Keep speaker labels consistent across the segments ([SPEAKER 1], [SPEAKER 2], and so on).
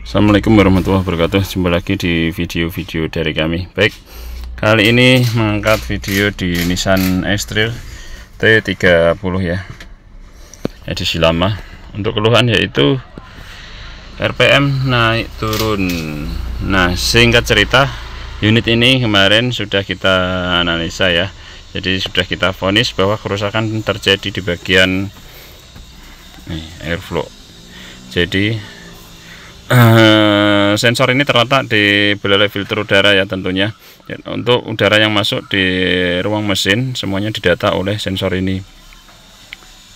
[SPEAKER 1] Assalamualaikum warahmatullahi wabarakatuh. Jumpa lagi di video-video dari kami. Baik, kali ini mengangkat video di Nissan X-Trail T30 ya Edisi lama. Untuk keluhan yaitu RPM naik turun. Nah singkat cerita Unit ini kemarin sudah kita analisa ya. Jadi sudah kita vonis bahwa kerusakan terjadi di bagian airflow. Jadi uh, sensor ini terletak di belalai filter udara ya tentunya. Ya, untuk udara yang masuk di ruang mesin semuanya didata oleh sensor ini.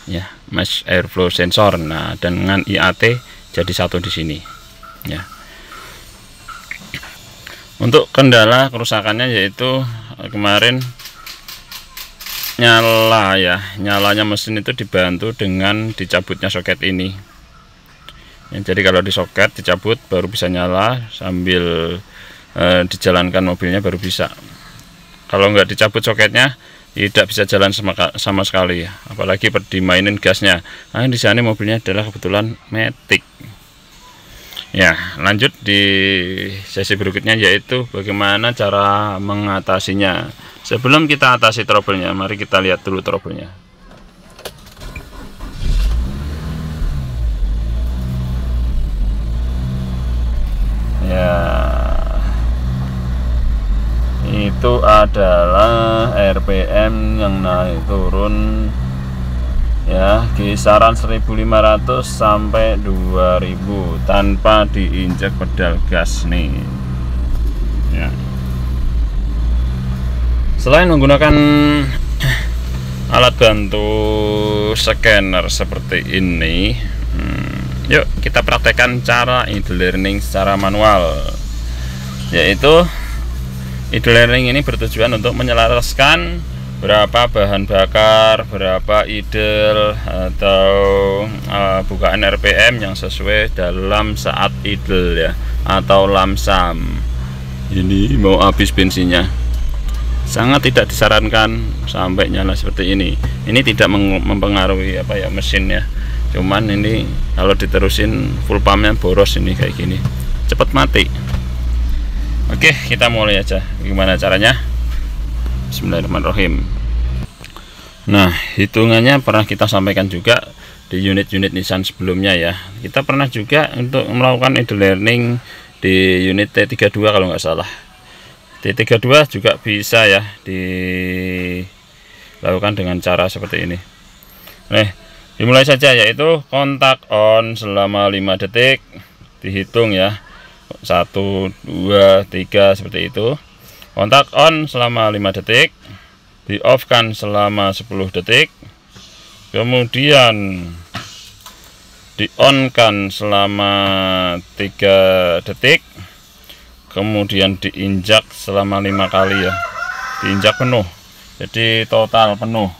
[SPEAKER 1] Ya mesh airflow sensor. Nah dengan IAT jadi satu di sini. Ya. Untuk kendala kerusakannya yaitu kemarin nyala ya. Nyalanya mesin itu dibantu dengan dicabutnya soket ini ya, jadi kalau di soket dicabut baru bisa nyala. Sambil eh, dijalankan mobilnya baru bisa. Kalau nggak dicabut soketnya tidak bisa jalan sama, sama sekali. Apalagi dimainin gasnya. Nah di sana mobilnya adalah kebetulan metik. Ya lanjut di sesi berikutnya yaitu bagaimana cara mengatasinya. Sebelum kita atasi trouble-nya mari kita lihat dulu trouble-nya ya itu adalah RPM yang naik turun. Ya kisaran 1500 sampai 2000 tanpa diinjak pedal gas nih. Ya. Selain menggunakan alat bantu scanner seperti ini hmm, yuk kita praktekkan cara idle learning secara manual yaitu idle learning ini bertujuan untuk menyelaraskan berapa bahan bakar berapa idle atau uh, bukaan RPM yang sesuai dalam saat idle ya atau lamsam. Ini mau habis bensinnya. Sangat tidak disarankan sampai nyala seperti ini. Ini tidak mempengaruhi apa ya mesinnya cuman ini kalau diterusin full pumpnya boros ini kayak gini. Cepat mati oke kita mulai aja. Gimana caranya? Bismillahirrahmanirrahim. Nah hitungannya pernah kita sampaikan juga di unit-unit Nissan sebelumnya ya. Kita pernah juga untuk melakukan idle learning di unit T32 kalau nggak salah. T32 juga bisa ya dilakukan dengan cara seperti ini. Nih dimulai saja yaitu kontak on selama 5 detik. Dihitung ya 1 2 3 seperti itu. Kontak on selama 5 detik. Di off kan selama 10 detik. Kemudian di on kan selama 3 detik. Kemudian diinjak selama lima kali ya. Diinjak penuh. Jadi total penuh.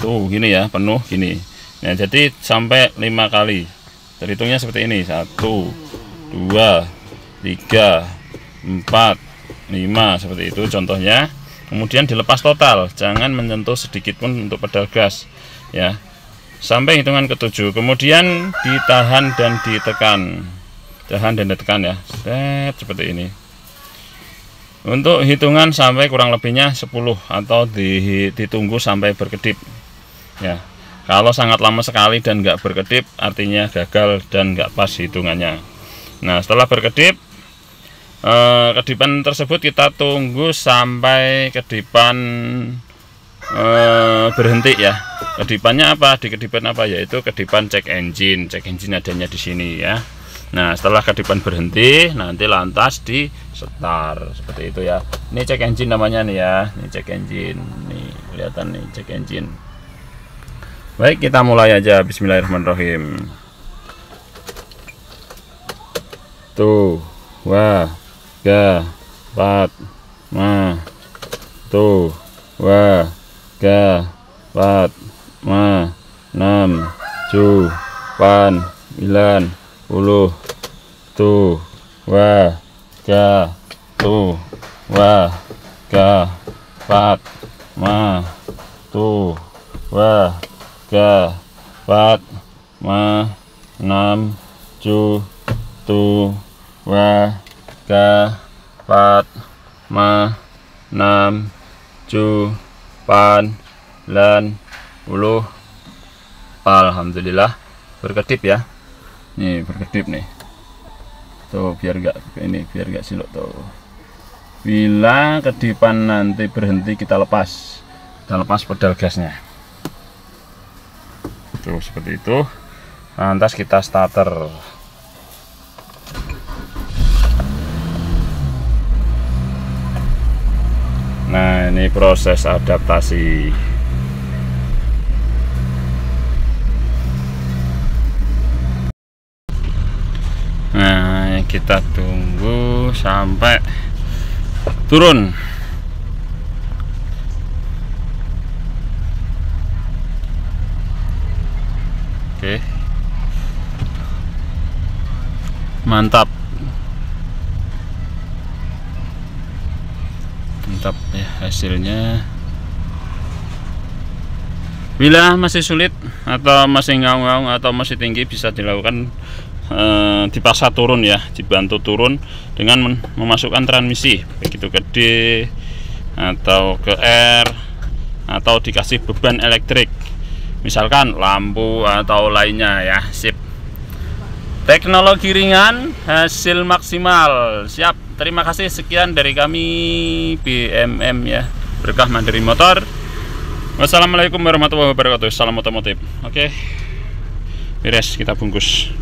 [SPEAKER 1] Tuh gini ya penuh gini. Nah jadi sampai lima kali. Terhitungnya seperti ini. Satu dua tiga empat lima seperti itu contohnya. Kemudian dilepas total jangan menyentuh sedikit pun untuk pedal gas ya. Sampai hitungan ketujuh. Kemudian ditahan dan ditekan. Tahan dan ditekan ya. Set, seperti ini. Untuk hitungan sampai kurang lebihnya 10 atau di, ditunggu sampai berkedip ya. Kalau sangat lama sekali dan nggak berkedip artinya gagal dan nggak pas hitungannya nah setelah berkedip eh, kedipan tersebut kita tunggu sampai kedipan eh, berhenti ya. Kedipannya apa? Di kedipan apa? Yaitu kedipan cek engine. Cek engine adanya di sini ya. Nah setelah kedipan berhenti nanti lantas di start seperti itu ya. Ini cek engine namanya nih ya. Ini cek engine. Nih kelihatan nih cek engine. Baik kita mulai aja. Bismillahirrahmanirrahim tuh wah ga empat ma tuh wah ga empat ma enam tujuh pan sembilan puluh tu wa ga tu wa ga pat ma tu wa ga pat ma enam tujuh satu dua tiga empat lima enam tujuh delapan sembilan puluh Alhamdulillah. Berkedip ya. Nih berkedip nih. Tuh biar gak ini biar gak siluk tuh. Bila kedipan nanti berhenti kita lepas. Kita lepas pedal gasnya. Tuh seperti itu. Lantas kita starter ini proses adaptasi nah kita tunggu sampai turun Oke. Mantap. Mantap ya hasilnya. Bila masih sulit atau masih ngaung-ngaung atau masih tinggi bisa dilakukan eh, dipaksa turun ya, dibantu turun dengan memasukkan transmisi begitu ke D atau ke R atau dikasih beban elektrik. Misalkan lampu atau lainnya ya sip. Teknologi ringan hasil maksimal. Siap terima kasih sekian dari kami BMM ya berkah mandiri motor. Wassalamualaikum warahmatullahi wabarakatuh. Salam otomotif. Oke. Beres kita bungkus